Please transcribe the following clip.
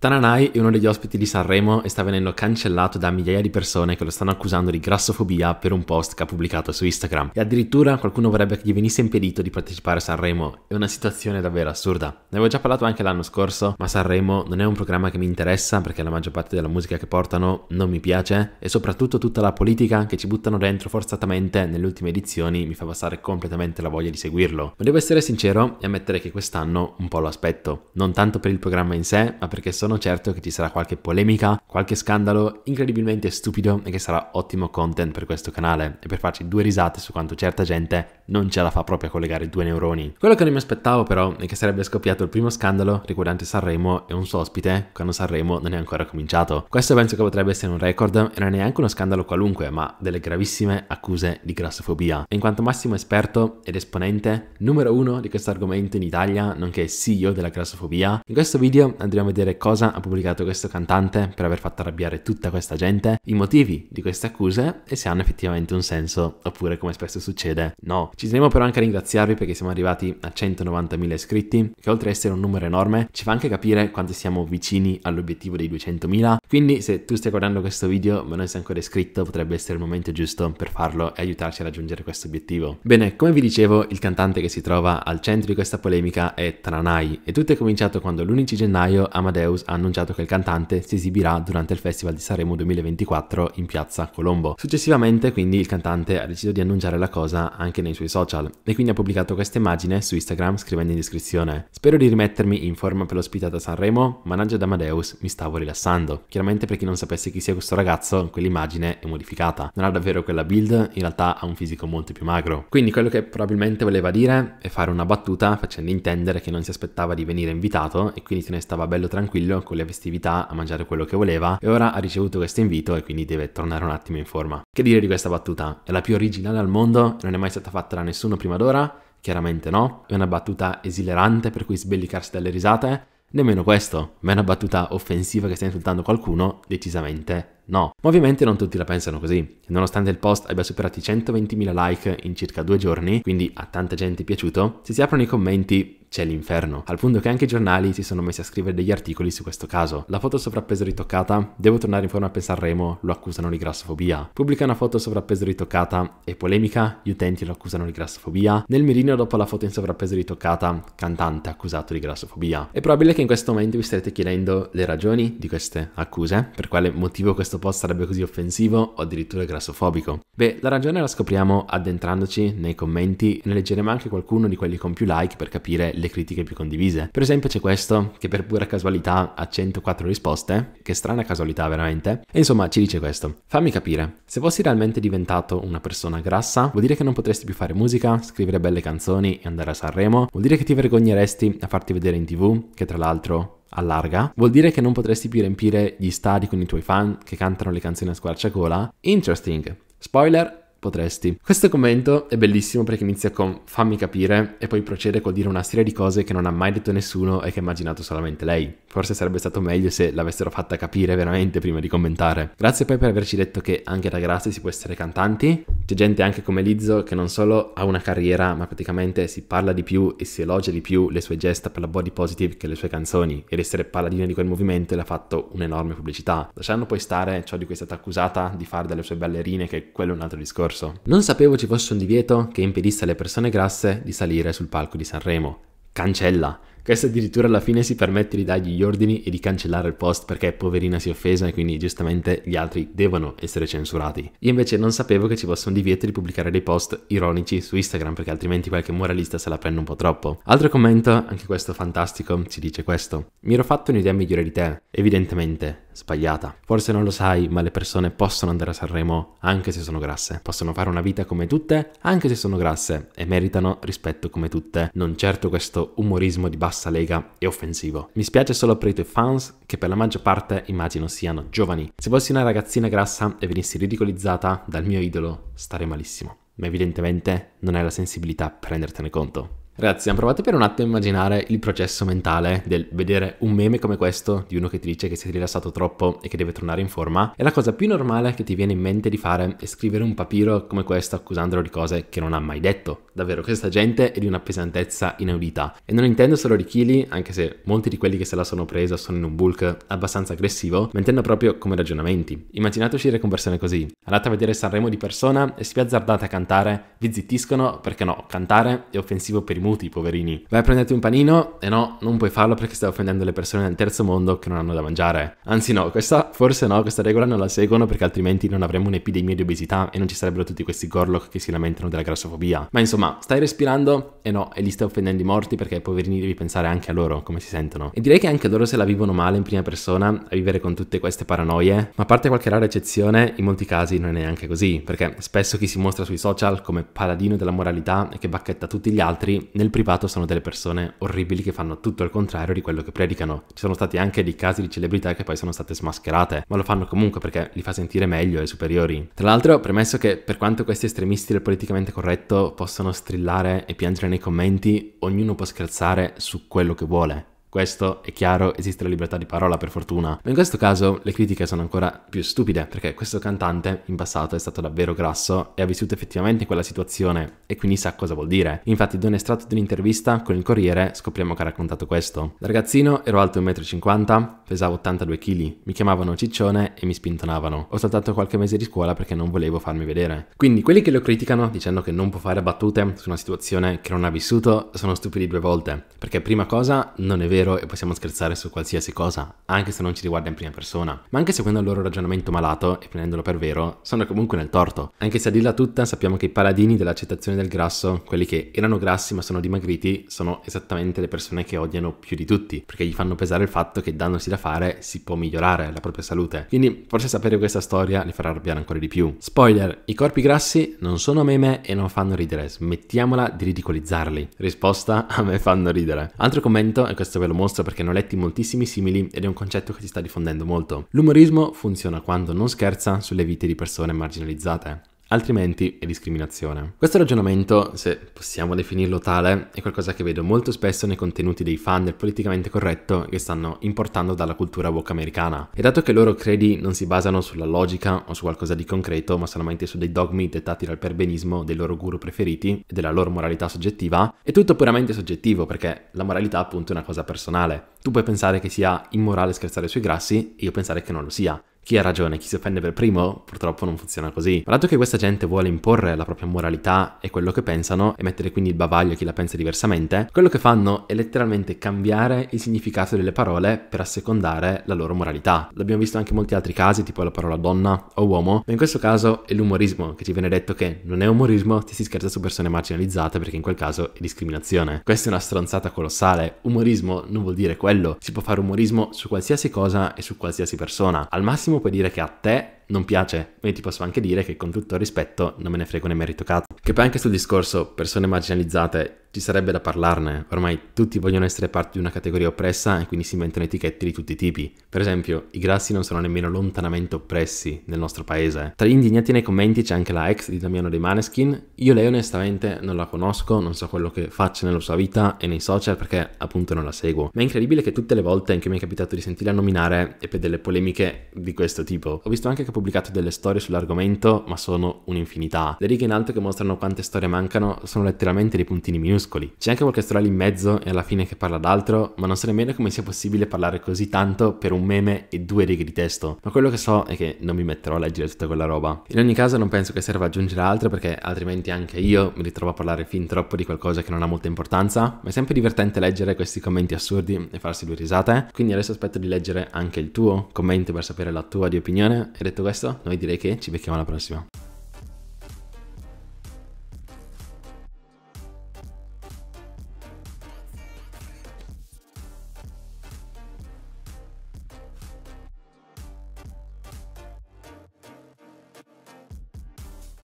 Tananai è uno degli ospiti di Sanremo e sta venendo cancellato da migliaia di persone che lo stanno accusando di grassofobia per un post che ha pubblicato su Instagram. E addirittura qualcuno vorrebbe che gli venisse impedito di partecipare a Sanremo. È una situazione davvero assurda. Ne avevo già parlato anche l'anno scorso, ma Sanremo non è un programma che mi interessa perché la maggior parte della musica che portano non mi piace e soprattutto tutta la politica che ci buttano dentro forzatamente nelle ultime edizioni mi fa passare completamente la voglia di seguirlo. Ma devo essere sincero e ammettere che quest'anno un po' lo aspetto. Non tanto per il programma in sé, ma perché sono sono certo che ci sarà qualche polemica, qualche scandalo incredibilmente stupido e che sarà ottimo content per questo canale e per farci due risate su quanto certa gente non ce la fa proprio a collegare due neuroni. Quello che non mi aspettavo però è che sarebbe scoppiato il primo scandalo riguardante Sanremo e un suo ospite quando Sanremo non è ancora cominciato. Questo penso che potrebbe essere un record e non è neanche uno scandalo qualunque, ma delle gravissime accuse di grassofobia. E in quanto massimo esperto ed esponente numero uno di questo argomento in Italia, nonché CEO della grassofobia, in questo video andremo a vedere cosa ha pubblicato questo cantante per aver fatto arrabbiare tutta questa gente, i motivi di queste accuse e se hanno effettivamente un senso, oppure come spesso succede, no. Ci tenevo però anche a ringraziarvi perché siamo arrivati a 190.000 iscritti, che oltre ad essere un numero enorme, ci fa anche capire quanto siamo vicini all'obiettivo dei 200.000. Quindi se tu stai guardando questo video ma non sei ancora iscritto, potrebbe essere il momento giusto per farlo e aiutarci a raggiungere questo obiettivo. Bene, come vi dicevo, il cantante che si trova al centro di questa polemica è Tranai e tutto è cominciato quando l'11 gennaio Amadeus ha annunciato che il cantante si esibirà durante il Festival di Sanremo 2024 in piazza Colombo. Successivamente, quindi, il cantante ha deciso di annunciare la cosa anche nei suoi social e quindi ha pubblicato questa immagine su Instagram scrivendo in descrizione Spero di rimettermi in forma per l'ospitata a Sanremo, managgio ad Amadeus, mi stavo rilassando. Chiaramente per chi non sapesse chi sia questo ragazzo, quell'immagine è modificata. Non ha davvero quella build, in realtà ha un fisico molto più magro. Quindi quello che probabilmente voleva dire è fare una battuta facendo intendere che non si aspettava di venire invitato e quindi se ne stava bello tranquillo con le festività a mangiare quello che voleva e ora ha ricevuto questo invito e quindi deve tornare un attimo in forma. Che dire di questa battuta? È la più originale al mondo non è mai stata fatta da nessuno prima d'ora? Chiaramente no. È una battuta esilerante per cui sbellicarsi dalle risate? Nemmeno questo. Ma è una battuta offensiva che sta insultando qualcuno? Decisamente No. Ma ovviamente non tutti la pensano così. Nonostante il post abbia superato i 120.000 like in circa due giorni, quindi a tanta gente è piaciuto, se si aprono i commenti c'è l'inferno, al punto che anche i giornali si sono messi a scrivere degli articoli su questo caso. La foto sovrappeso ritoccata, devo tornare in forma per Sanremo, lo accusano di grassofobia. Pubblica una foto sovrappeso ritoccata e polemica, gli utenti lo accusano di grassofobia. Nel mirino dopo la foto in sovrappeso ritoccata, cantante accusato di grassofobia. È probabile che in questo momento vi starete chiedendo le ragioni di queste accuse, per quale motivo questo questo post sarebbe così offensivo o addirittura grassofobico? Beh, la ragione la scopriamo addentrandoci nei commenti e ne leggeremo anche qualcuno di quelli con più like per capire le critiche più condivise. Per esempio c'è questo che per pura casualità ha 104 risposte, che strana casualità veramente, e insomma ci dice questo. Fammi capire, se fossi realmente diventato una persona grassa, vuol dire che non potresti più fare musica, scrivere belle canzoni e andare a Sanremo? Vuol dire che ti vergogneresti a farti vedere in tv, che tra l'altro allarga, vuol dire che non potresti più riempire gli stadi con i tuoi fan che cantano le canzoni a squarciagola? Interesting. Spoiler, Potresti. Questo commento è bellissimo perché inizia con fammi capire e poi procede col dire una serie di cose che non ha mai detto nessuno e che ha immaginato solamente lei. Forse sarebbe stato meglio se l'avessero fatta capire veramente prima di commentare. Grazie poi per averci detto che anche da grassi si può essere cantanti. C'è gente anche come Lizzo che non solo ha una carriera ma praticamente si parla di più e si elogia di più le sue gesta per la body positive che le sue canzoni ed essere paladina di quel movimento le ha fatto un'enorme pubblicità. Lasciando poi stare ciò di cui è stata accusata di fare delle sue ballerine che quello è un altro discorso. Non sapevo ci fosse un divieto che impedisse alle persone grasse di salire sul palco di Sanremo. Cancella! Questo addirittura alla fine si permette di dargli gli ordini e di cancellare il post perché poverina si è offesa e quindi giustamente gli altri devono essere censurati. Io invece non sapevo che ci fosse un divieto di pubblicare dei post ironici su Instagram perché altrimenti qualche moralista se la prende un po' troppo. Altro commento, anche questo fantastico, ci dice questo. Mi ero fatto un'idea migliore di te. Evidentemente, sbagliata. Forse non lo sai, ma le persone possono andare a Sanremo anche se sono grasse. Possono fare una vita come tutte anche se sono grasse e meritano rispetto come tutte. Non certo questo umorismo di bassa lega e offensivo. Mi spiace solo per i tuoi fans che per la maggior parte immagino siano giovani. Se fossi una ragazzina grassa e venissi ridicolizzata dal mio idolo, starei malissimo. Ma evidentemente non hai la sensibilità per rendertene conto. Ragazzi, provate per un attimo a immaginare il processo mentale del vedere un meme come questo di uno che ti dice che si è rilassato troppo e che deve tornare in forma. E la cosa più normale che ti viene in mente di fare è scrivere un papiro come questo accusandolo di cose che non ha mai detto. Davvero, questa gente è di una pesantezza inaudita. E non intendo solo di chili, anche se molti di quelli che se la sono presa sono in un bulk abbastanza aggressivo, ma intendo proprio come ragionamenti. Immaginate uscire con persone così. Andate a vedere Sanremo di persona e se vi azzardate a cantare, vi zittiscono perché no, cantare è offensivo per i muti, poverini. Vai a prenderti un panino e no, non puoi farlo perché stai offendendo le persone del terzo mondo che non hanno da mangiare. Anzi no, questa forse no, questa regola non la seguono perché altrimenti non avremmo un'epidemia di obesità e non ci sarebbero tutti questi gorlock che si lamentano della grassofobia. Ma insomma, stai respirando e no, e li stai offendendo i morti perché poverini devi pensare anche a loro, come si sentono. E direi che anche loro se la vivono male in prima persona a vivere con tutte queste paranoie, ma a parte qualche rara eccezione, in molti casi non è neanche così, perché spesso chi si mostra sui social come paladino della moralità e che bacchetta tutti gli altri, nel privato sono delle persone orribili che fanno tutto il contrario di quello che predicano. Ci sono stati anche dei casi di celebrità che poi sono state smascherate, ma lo fanno comunque perché li fa sentire meglio e superiori. Tra l'altro, premesso che per quanto questi estremisti del politicamente corretto possono strillare e piangere nei commenti, ognuno può scherzare su quello che vuole. Questo è chiaro, esiste la libertà di parola per fortuna, ma in questo caso le critiche sono ancora più stupide perché questo cantante in passato è stato davvero grasso e ha vissuto effettivamente quella situazione e quindi sa cosa vuol dire. Infatti da un estratto di un'intervista con il Corriere scopriamo che ha raccontato questo. Da ragazzino ero alto 1,50 m, pesavo 82 kg, mi chiamavano ciccione e mi spintonavano. Ho saltato qualche mese di scuola perché non volevo farmi vedere. Quindi quelli che lo criticano dicendo che non può fare battute su una situazione che non ha vissuto sono stupidi due volte, perché prima cosa non è vero vero e possiamo scherzare su qualsiasi cosa, anche se non ci riguarda in prima persona. Ma anche seguendo il loro ragionamento malato e prendendolo per vero, sono comunque nel torto. Anche se a dirla tutta sappiamo che i paladini dell'accettazione del grasso, quelli che erano grassi ma sono dimagriti, sono esattamente le persone che odiano più di tutti, perché gli fanno pesare il fatto che dandosi da fare si può migliorare la propria salute. Quindi forse sapere questa storia li farà arrabbiare ancora di più. Spoiler, i corpi grassi non sono meme e non fanno ridere, smettiamola di ridicolizzarli. Risposta, a me fanno ridere. Altro commento, e questo ve lo mostro perché ne ho letti moltissimi simili ed è un concetto che si sta diffondendo molto. L'umorismo funziona quando non scherza sulle vite di persone marginalizzate altrimenti è discriminazione. Questo ragionamento, se possiamo definirlo tale, è qualcosa che vedo molto spesso nei contenuti dei fan del politicamente corretto che stanno importando dalla cultura woke americana. E dato che i loro credi non si basano sulla logica o su qualcosa di concreto, ma solamente su dei dogmi dettati dal perbenismo dei loro guru preferiti e della loro moralità soggettiva, è tutto puramente soggettivo perché la moralità appunto è una cosa personale. Tu puoi pensare che sia immorale scherzare sui grassi e io pensare che non lo sia chi ha ragione, chi si offende per primo, purtroppo non funziona così. Ma dato che questa gente vuole imporre la propria moralità e quello che pensano e mettere quindi il bavaglio a chi la pensa diversamente, quello che fanno è letteralmente cambiare il significato delle parole per assecondare la loro moralità. L'abbiamo visto anche in molti altri casi, tipo la parola donna o uomo, ma in questo caso è l'umorismo che ci viene detto che non è umorismo, ti si scherza su persone marginalizzate perché in quel caso è discriminazione. Questa è una stronzata colossale. Umorismo non vuol dire quello. Si può fare umorismo su qualsiasi cosa e su qualsiasi persona. Al massimo puoi dire che a te non piace, ma ti posso anche dire che con tutto rispetto non me ne frego né merito cazzo. Che poi anche sul discorso persone marginalizzate ci sarebbe da parlarne, ormai tutti vogliono essere parte di una categoria oppressa e quindi si inventano etichette di tutti i tipi. Per esempio, i grassi non sono nemmeno lontanamente oppressi nel nostro paese. Tra gli indignati nei commenti c'è anche la ex di Damiano dei Maneskin, io lei onestamente non la conosco, non so quello che faccia nella sua vita e nei social perché appunto non la seguo, ma è incredibile che tutte le volte in cui mi è capitato di sentirla nominare e per delle polemiche di questo tipo, ho visto anche che pubblicato delle storie sull'argomento, ma sono un'infinità. Le righe in alto che mostrano quante storie mancano sono letteralmente dei puntini minuscoli. C'è anche qualche storia lì in mezzo e alla fine che parla d'altro, ma non so nemmeno come sia possibile parlare così tanto per un meme e due righe di testo. Ma quello che so è che non mi metterò a leggere tutta quella roba. In ogni caso non penso che serva aggiungere altro perché altrimenti anche io mi ritrovo a parlare fin troppo di qualcosa che non ha molta importanza, ma è sempre divertente leggere questi commenti assurdi e farsi due risate. Quindi adesso aspetto di leggere anche il tuo commento per sapere la tua di opinione. E detto questo, noi direi che ci becchiamo alla prossima.